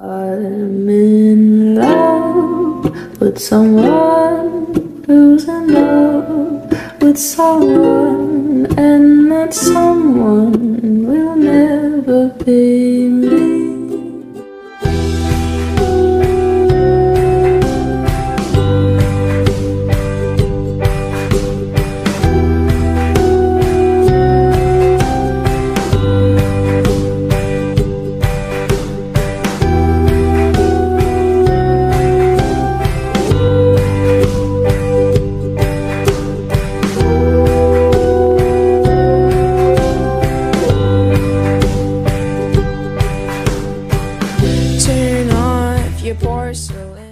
I'm in love with someone who's in love with someone, and that someone will never be me. your porcelain.